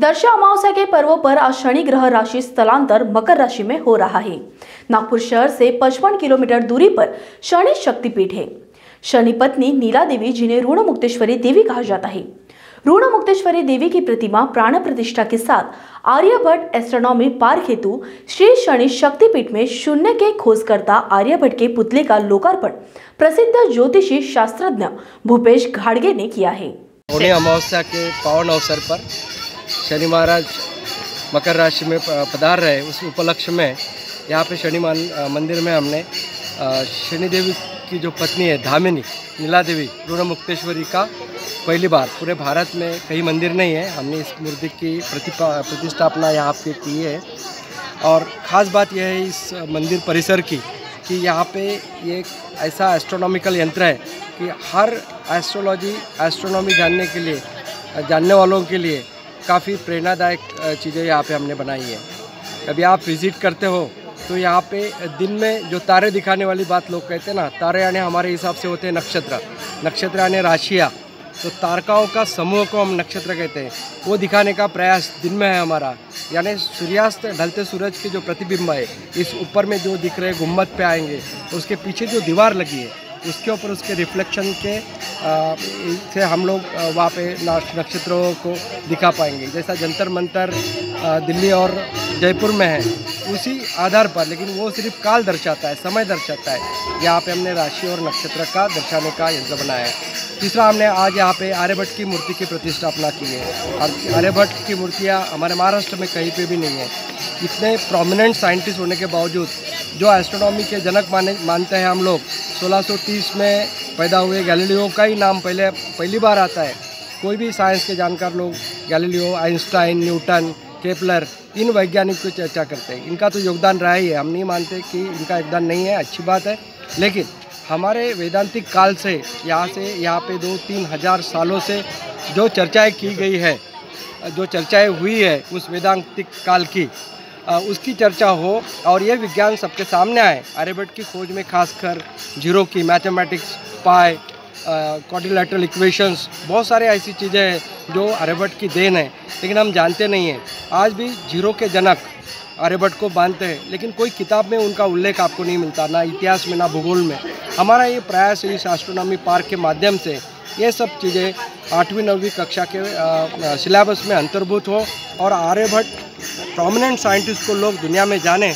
दर्शा अमावस्या के पर्व पर आज शनि ग्रह राशि स्थलांतर मकर राशि में हो रहा है। नागपुर शहर से 55 किलोमीटर दूरी पर शनि शक्तिपीठ है। शनि पत्नी नीला देवी, जिन्हें ऋण मुक्तेश्वरी देवी कहा जाता है। ऋण मुक्तेश्वरी देवी की प्रतिमा प्राण प्रतिष्ठा के साथ आर्यभट्ट एस्ट्रोनॉमी पार्क हेतु श्री शनि शक्तिपीठ में शून्य के खोजकर्ता आर्यभट्ट के पुतले का लोकार्पण प्रसिद्ध ज्योतिषी शास्त्रज्ञ भूपेश घाड़गे ने किया है। अमावस्या के पावन अवसर पर शनि महाराज मकर राशि में पधार रहे उस उपलक्ष्य में यहाँ पे शनि मंदिर में हमने शनि देवी की जो पत्नी है, धामिनी, नीला देवी ऋण मुक्तेश्वरी का पहली बार पूरे भारत में कई मंदिर नहीं है। हमने इस मूर्ति की प्रतिष्ठापना यहाँ पे की है। और ख़ास बात यह है इस मंदिर परिसर की कि यहाँ पे ये एक ऐसा एस्ट्रोनॉमिकल यंत्र है कि हर एस्ट्रोलॉजी एस्ट्रोनॉमी जानने के लिए, जानने वालों के लिए काफ़ी प्रेरणादायक चीज़ें यहाँ पे हमने बनाई है। कभी आप विज़िट करते हो तो यहाँ पे दिन में जो तारे दिखाने वाली बात लोग कहते हैं ना, तारे यानी हमारे हिसाब से होते हैं नक्षत्र। नक्षत्र यानी राशियाँ। तो तारकाओं का समूह को हम नक्षत्र कहते हैं। वो दिखाने का प्रयास दिन में है हमारा। यानी सूर्यास्त, ढलते सूरज के जो प्रतिबिंब है, इस ऊपर में जो दिख रहे गुम्मत पे आएँगे, उसके पीछे जो दीवार लगी है उसके ऊपर उसके रिफ्लेक्शन के से हम लोग वहाँ पे नक्षत्रों को दिखा पाएँगे। जैसा जंतर मंतर दिल्ली और जयपुर में है, उसी आधार पर, लेकिन वो सिर्फ़ काल दर्शाता है, समय दर्शाता है। यहाँ पे हमने राशि और नक्षत्र का दर्शाने का यंत्र बनाया है। तीसरा, हमने आज यहाँ पे आर्यभट्ट की मूर्ति की प्रतिष्ठापना की है। और आर्यभट्ट की मूर्तियाँ हमारे महाराष्ट्र में कहीं पे भी नहीं है। इतने प्रोमिनेंट साइंटिस्ट होने के बावजूद जो एस्ट्रोनॉमी के जनक माने, मानते हैं हम लोग 1630 में पैदा हुए गैलीलियो का ही नाम पहले, पहली बार आता है। कोई भी साइंस के जानकार लोग, गैलीलियो, आइंस्टाइन, न्यूटन, केपलर, इन वैज्ञानिक की चर्चा करते हैं। इनका तो योगदान रहा ही है। हम नहीं मानते कि इनका योगदान नहीं है, अच्छी बात है। लेकिन हमारे वेदांतिक काल से, यहाँ से, यहाँ पे दो, तीन हज़ार सालों से जो चर्चाएँ की गई है, जो चर्चाएँ हुई है उस वेदांतिक काल की उसकी चर्चा हो और ये विज्ञान सबके सामने आए। आर्यभट्ट की खोज में खासकर ज़ीरो की मैथमेटिक्स पाए क्वाड्रिलेटरल इक्वेशंस बहुत सारे ऐसी चीज़ें हैं जो आर्यभट्ट की देन है, लेकिन हम जानते नहीं हैं। आज भी ज़ीरो के जनक आर्यभट्ट को मानते हैं, लेकिन कोई किताब में उनका उल्लेख आपको नहीं मिलता, ना इतिहास में, ना भूगोल में। हमारा ये प्रयास इस एस्ट्रोनॉमी पार्क के माध्यम से, ये सब चीज़ें आठवीं, नौवीं कक्षा के सिलेबस में अंतर्भूत हो और आर्यभट्ट प्रोमिनेंट साइंटिस्ट को लोग दुनिया में जाने,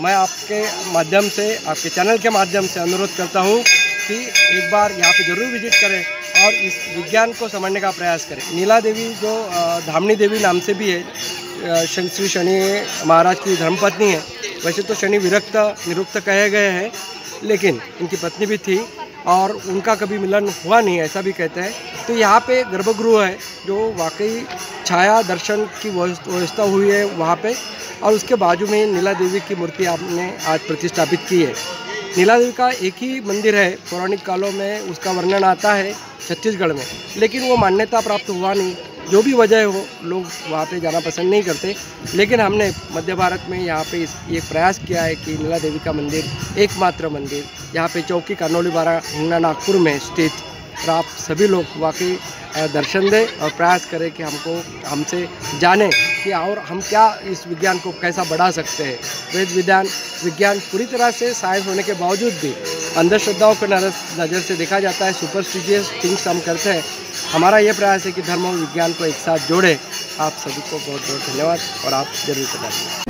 मैं आपके माध्यम से, आपके चैनल के माध्यम से अनुरोध करता हूँ कि एक बार यहाँ पे ज़रूर विज़िट करें और इस विज्ञान को समझने का प्रयास करें। नीला देवी जो धामनी देवी नाम से भी है श्री शनि महाराज की धर्मपत्नी है, वैसे तो शनि विरक्त, निरुक्त कहे गए हैं, लेकिन इनकी पत्नी भी थी और उनका कभी मिलन हुआ नहीं, ऐसा भी कहते हैं। तो यहाँ पे गर्भगृह है, जो वाकई छाया दर्शन की व्यवस्थ- हुई है वहाँ पे और उसके बाजू में नीला देवी की मूर्ति आपने आज प्रतिष्ठापित की है। नीला देवी का एक ही मंदिर है, पौराणिक कालों में उसका वर्णन आता है छत्तीसगढ़ में, लेकिन वो मान्यता प्राप्त हुआ नहीं। जो भी वजह हो, लोग वहाँ पे जाना पसंद नहीं करते, लेकिन हमने मध्य भारत में यहाँ पे इस, ये प्रयास किया है कि नीला देवी का मंदिर, एकमात्र मंदिर, यहाँ पे चौकी करनौली बारा, हिंगना नागपुर में स्थित और आप सभी लोग वाकई दर्शन दें और प्रयास करें कि हमको, हमसे जाने कि और हम क्या इस विज्ञान को कैसा बढ़ा सकते हैं। वेद विज्ञान विज्ञान पूरी तरह से साइंस होने के बावजूद भी अंधश्रद्धाओं को नज़र से देखा जाता है। सुपरस्टिशियस थिंग्स हम करते हैं। हमारा ये प्रयास है कि धर्म और विज्ञान को एक साथ जोड़े। आप सभी को बहुत बहुत धन्यवाद और आप ज़रूर बताइए